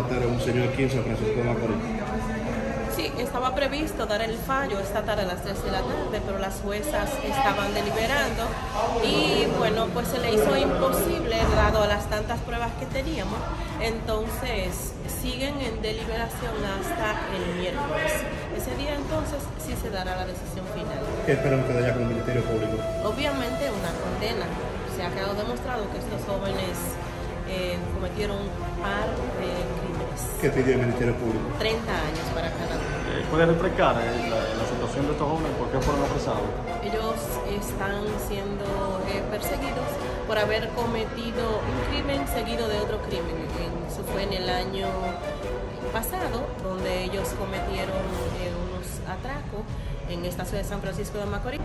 mataron a un señor aquí en San Francisco de Macorís. Sí, estaba previsto dar el fallo esta tarde a las 3 de la tarde, pero las juezas estaban deliberando y bueno, pues se le hizo imposible dado a las tantas pruebas que teníamos. Entonces siguen en deliberación hasta el miércoles. Ese día entonces sí se dará la decisión final. ¿Qué esperan ustedes ya con el Ministerio Público? Obviamente una condena. Se ha quedado demostrado que estos jóvenes cometieron un par de crímenes. ¿Qué pidió el Ministerio Público? 30 años para cada uno. Eh, ¿Puede refrescar eh, la, la situación de estos jóvenes? ¿Por qué fueron apresados? Ellos están siendo eh, perseguidos por haber cometido un crimen seguido de otro crimen. Eso fue en el año pasado, donde ellos cometieron eh, unos atracos en esta ciudad de San Francisco de Macorís.